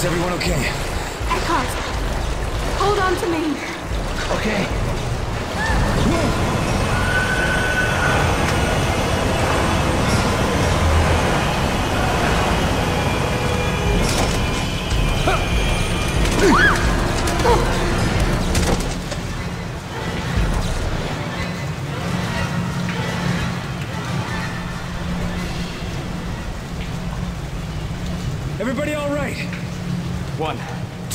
Is everyone okay? Eckhardt, hold on to me. Okay. Everybody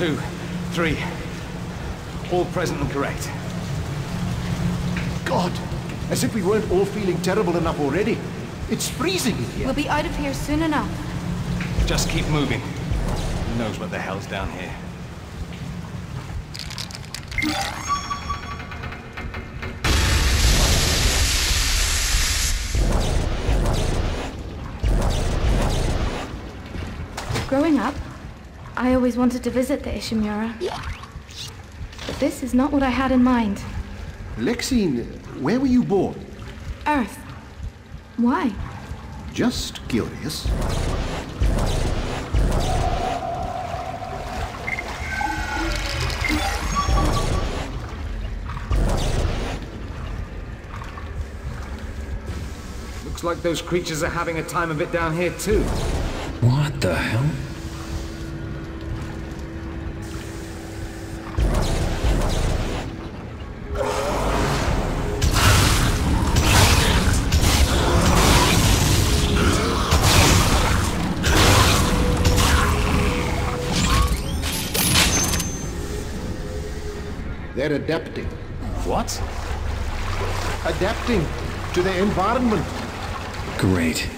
two, three. All present and correct. God, as if we weren't all feeling terrible enough already. It's freezing in here. We'll be out of here soon enough. Just keep moving. Who knows what the hell's down here? Growing up, I always wanted to visit the Ishimura. But this is not what I had in mind. Lexine, where were you born? Earth. Why? Just curious. Looks like those creatures are having a time of it down here too. What the hell? They're adapting. What? Adapting to the environment. Great.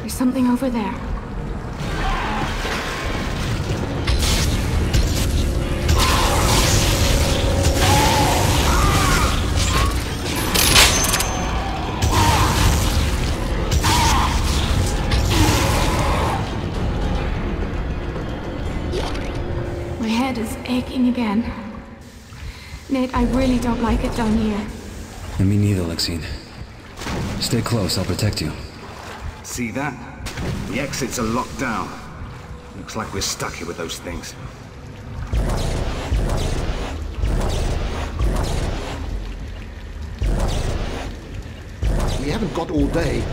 There's something over there. Don't like it down here. And me neither, Lexine. Stay close, I'll protect you. See that? The exits are locked down. Looks like we're stuck here with those things. We haven't got all day.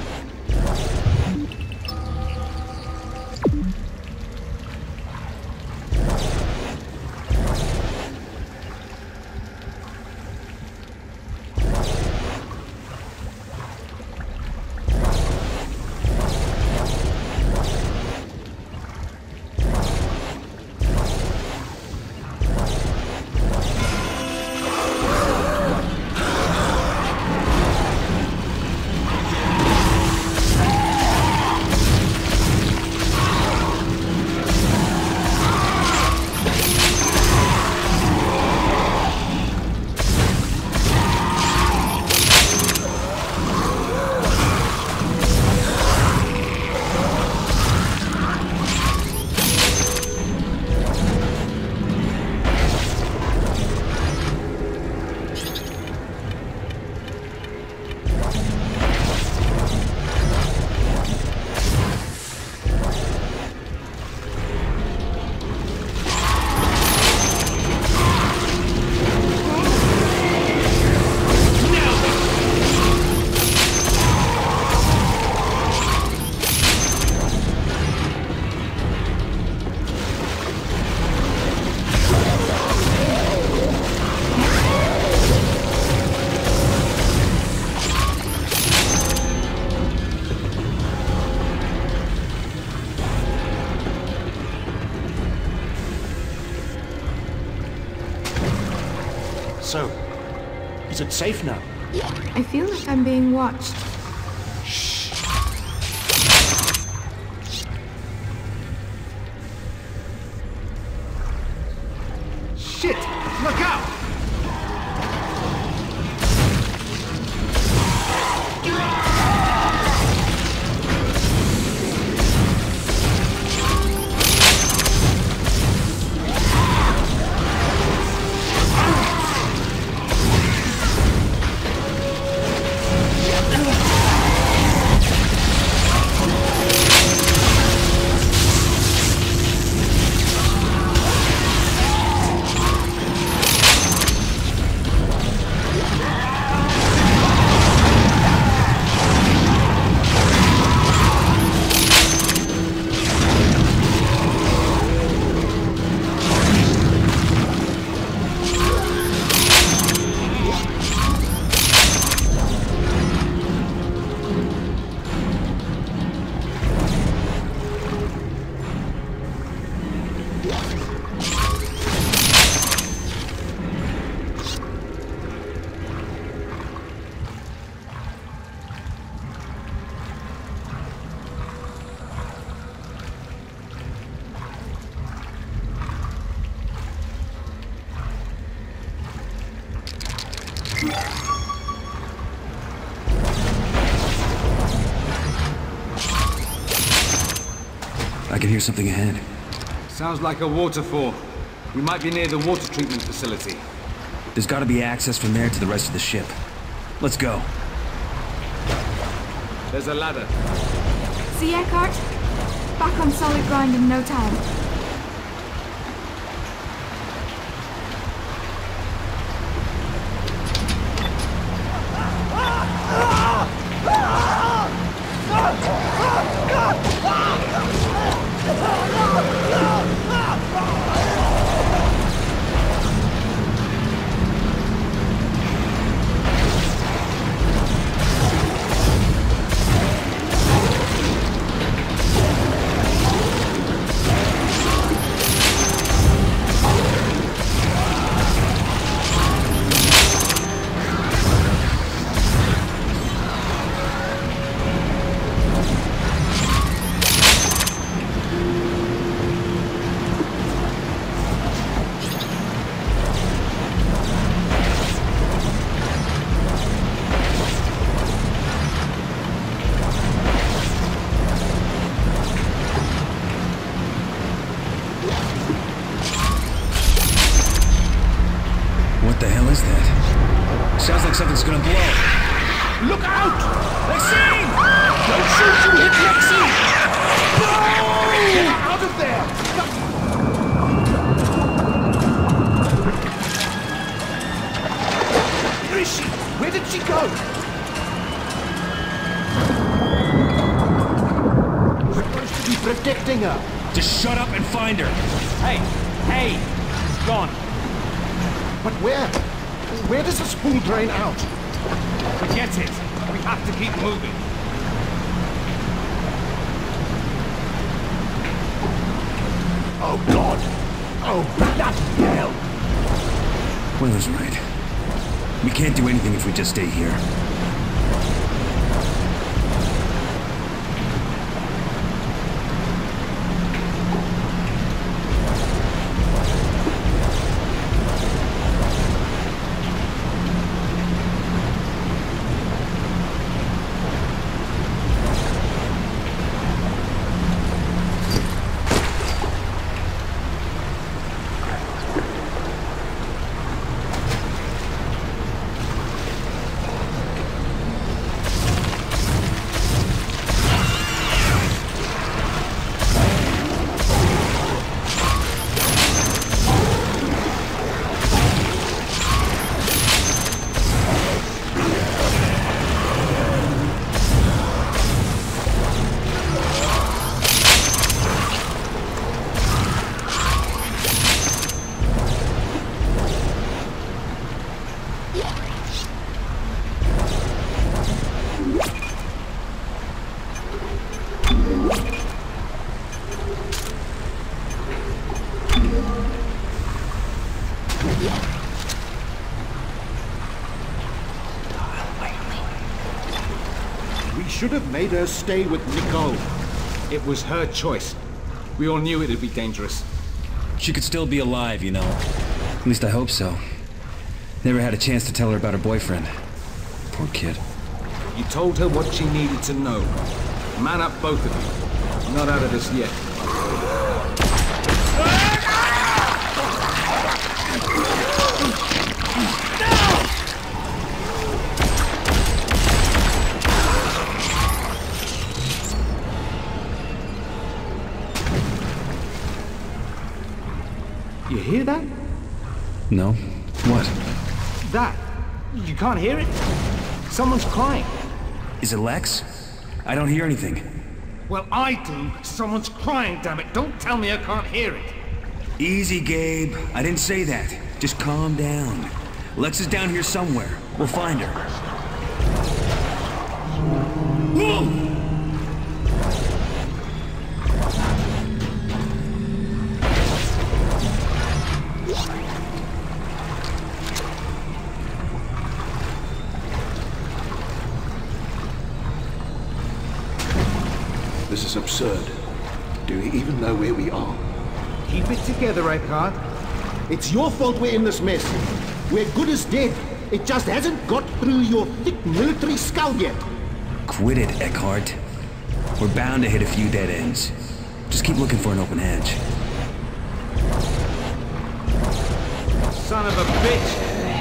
Safe now? I feel like I'm being watched. Shit! Look out! Hear something ahead. Sounds like a waterfall. We might be near the water treatment facility. There's gotta be access from there to the rest of the ship. Let's go. There's a ladder. See, Eckhardt? Back on solid ground in no time. Hey, hey, it's gone. But where? Where does this pool drain out? Forget it. We have to keep moving. Oh, God! Oh, bloody hell! Weller's right. We can't do anything if we just stay here. We should have made her stay with Nicole. It was her choice. We all knew it'd be dangerous. She could still be alive, you know. At least I hope so. Never had a chance to tell her about her boyfriend. Poor kid. You told her what she needed to know. Man up, both of you. Not out of this yet. Hear that? No? What? That. You can't hear it? Someone's crying. Is it Lex? I don't hear anything. Well, I do. Someone's crying, damn it. Don't tell me I can't hear it. Easy, Gabe. I didn't say that. Just calm down. Lex is down here somewhere. We'll find her. Whoa! Absurd. Do we even know where we are? Keep it together, Eckhardt. It's your fault we're in this mess. We're good as dead. It just hasn't got through your thick military skull yet. Quit it, Eckhardt. We're bound to hit a few dead ends. Just keep looking for an open edge. Son of a bitch!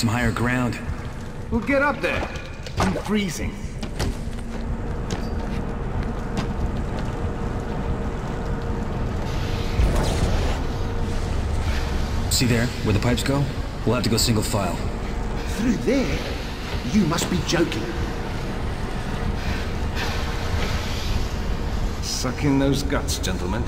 Some higher ground. We'll get up there. I'm freezing. See there, where the pipes go? We'll have to go single file. Through there? You must be joking. Suck in those guts, gentlemen.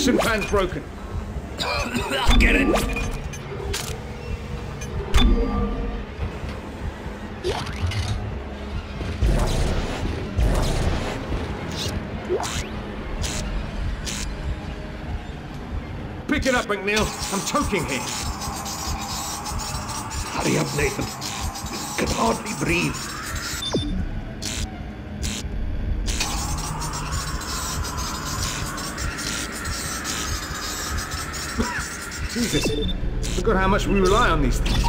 Extraction plan's broken. I'll get it! Pick it up, McNeill. I'm choking here. Hurry up, Nathan. Can hardly breathe. Jesus. Forgot how much we rely on these things.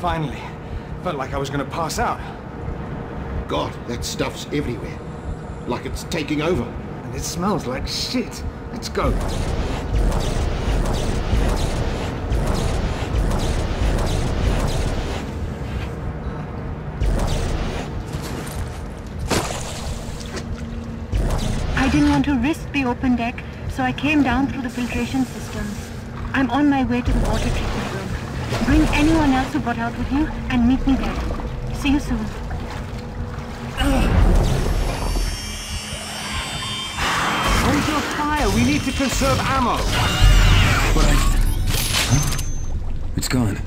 Finally. Felt like I was gonna pass out. God, that stuff's everywhere. Like it's taking over. And it smells like shit. Let's go. Open deck, so I came down through the filtration systems. I'm on my way to the water treatment room. Bring anyone else who got out with you and meet me there. See you soon. Hold your fire. We need to conserve ammo. But I... Huh? It's gone.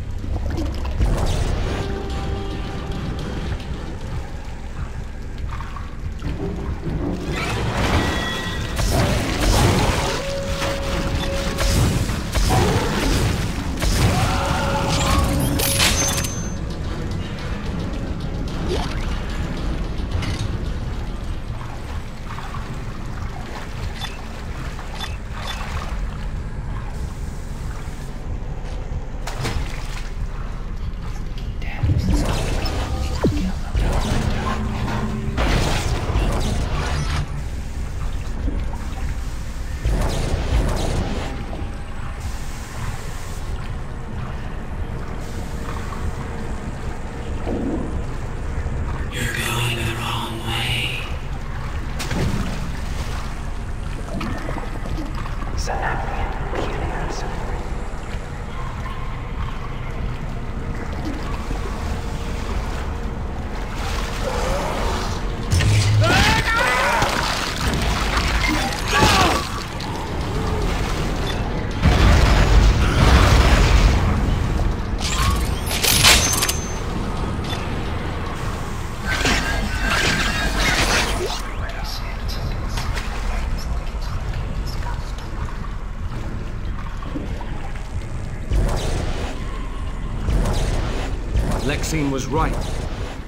Lexine was right.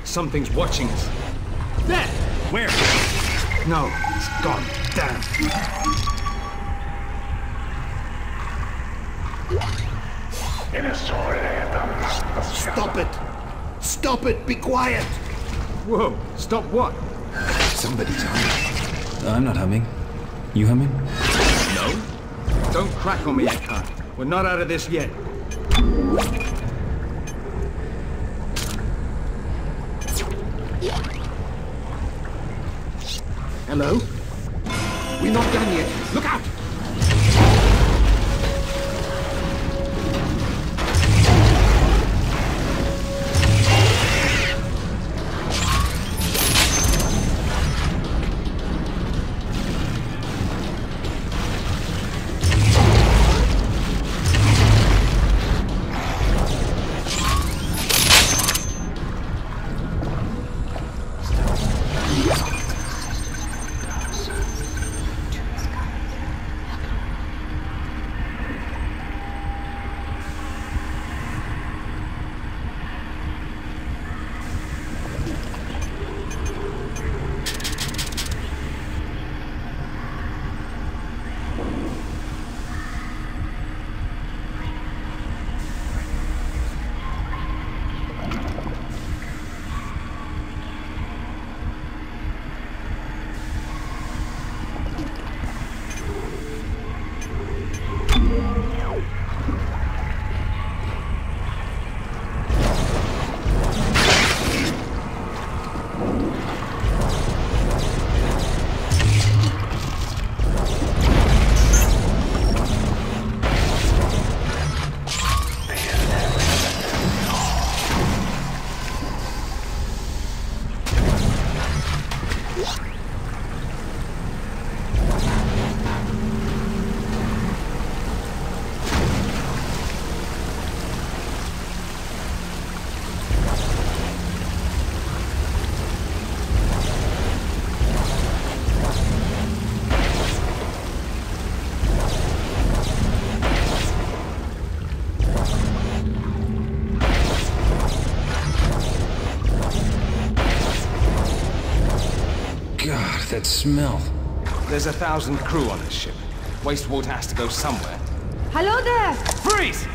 Something's watching us. There! Where? No, it's gone. Damn. Stop it! Stop it! Be quiet! Whoa, stop what? Somebody's hungry. Uh, I'm not humming. You humming? No? Don't crack on me, Eckhardt. We're not out of this yet. Hello? We're not done yet. Look out! That smell. There's a thousand crew on this ship. Wastewater has to go somewhere. Hello there! Freeze!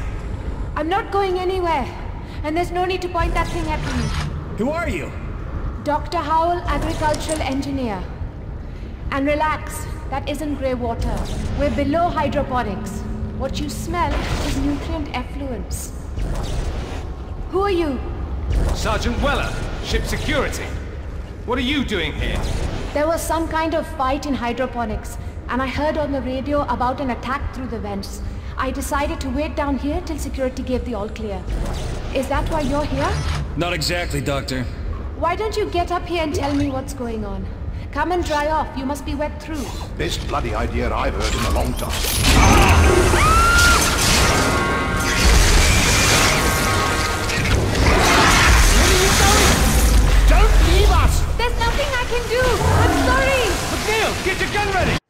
I'm not going anywhere. And there's no need to point that thing at me. Who are you? Dr. Howell, agricultural engineer. And relax, that isn't grey water. We're below hydroponics. What you smell is nutrient effluents. Who are you? Sergeant Weller, ship security. What are you doing here? There was some kind of fight in hydroponics, and I heard on the radio about an attack through the vents. I decided to wait down here till security gave the all clear. Is that why you're here? Not exactly, Doctor. Why don't you get up here and tell me what's going on? Come and dry off, you must be wet through. Best bloody idea I've heard in a long time. Do! I'm sorry! McNeill, get your gun ready!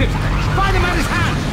Explosives! Find him at his hand!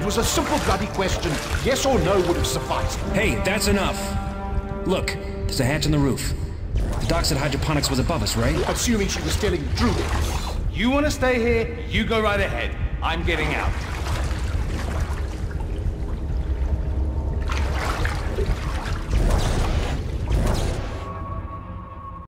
It was a simple bloody question. Yes or no would have sufficed. Hey, that's enough. Look, there's a hatch in the roof. The doc said hydroponics was above us, right? Assuming she was telling the truth. You want to stay here, you go right ahead. I'm getting out.